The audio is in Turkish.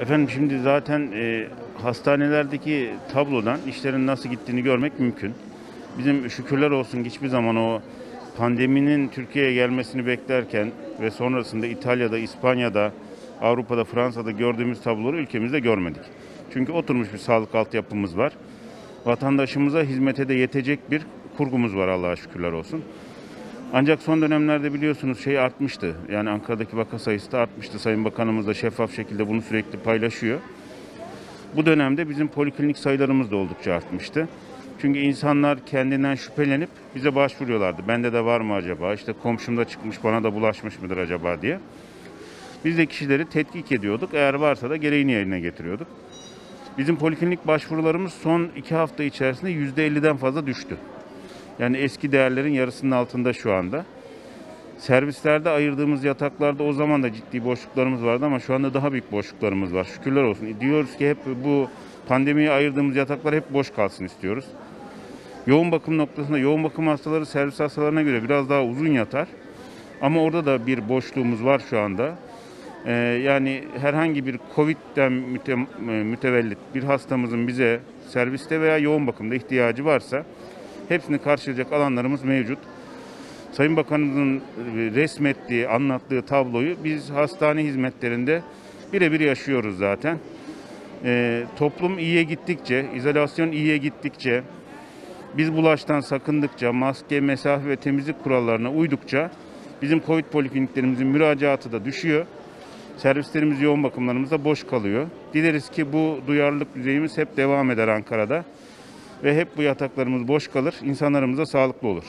Efendim şimdi zaten e, hastanelerdeki tablodan işlerin nasıl gittiğini görmek mümkün. Bizim şükürler olsun hiçbir zaman o pandeminin Türkiye'ye gelmesini beklerken ve sonrasında İtalya'da, İspanya'da, Avrupa'da, Fransa'da gördüğümüz tabloları ülkemizde görmedik. Çünkü oturmuş bir sağlık altyapımız var. Vatandaşımıza hizmete de yetecek bir kurgumuz var Allah'a şükürler olsun. Ancak son dönemlerde biliyorsunuz şey artmıştı. Yani Ankara'daki vaka sayısı da artmıştı. Sayın Bakanımız da şeffaf şekilde bunu sürekli paylaşıyor. Bu dönemde bizim poliklinik sayılarımız da oldukça artmıştı. Çünkü insanlar kendinden şüphelenip bize başvuruyorlardı. Bende de var mı acaba? İşte komşumda çıkmış bana da bulaşmış mıdır acaba diye. Biz de kişileri tetkik ediyorduk. Eğer varsa da gereğini yerine getiriyorduk. Bizim poliklinik başvurularımız son iki hafta içerisinde %50'den fazla düştü. Yani eski değerlerin yarısının altında şu anda. Servislerde ayırdığımız yataklarda o zaman da ciddi boşluklarımız vardı ama şu anda daha büyük boşluklarımız var. Şükürler olsun. Diyoruz ki hep bu pandemiye ayırdığımız yataklar hep boş kalsın istiyoruz. Yoğun bakım noktasında yoğun bakım hastaları servis hastalarına göre biraz daha uzun yatar. Ama orada da bir boşluğumuz var şu anda. Ee, yani herhangi bir Covid'den müte, e, mütevellit bir hastamızın bize serviste veya yoğun bakımda ihtiyacı varsa hepsini karşılayacak alanlarımız mevcut. Sayın Bakanımızın resmettiği, anlattığı tabloyu biz hastane hizmetlerinde birebir yaşıyoruz zaten. Ee, toplum iyiye gittikçe, izolasyon iyiye gittikçe, biz bulaştan sakındıkça, maske, mesafe ve temizlik kurallarına uydukça bizim Covid polikliniklerimizin müracaatı da düşüyor. Servislerimiz yoğun bakımlarımız da boş kalıyor. Dileriz ki bu duyarlılık düzeyimiz hep devam eder Ankara'da ve hep bu yataklarımız boş kalır, insanlarımız da sağlıklı olur.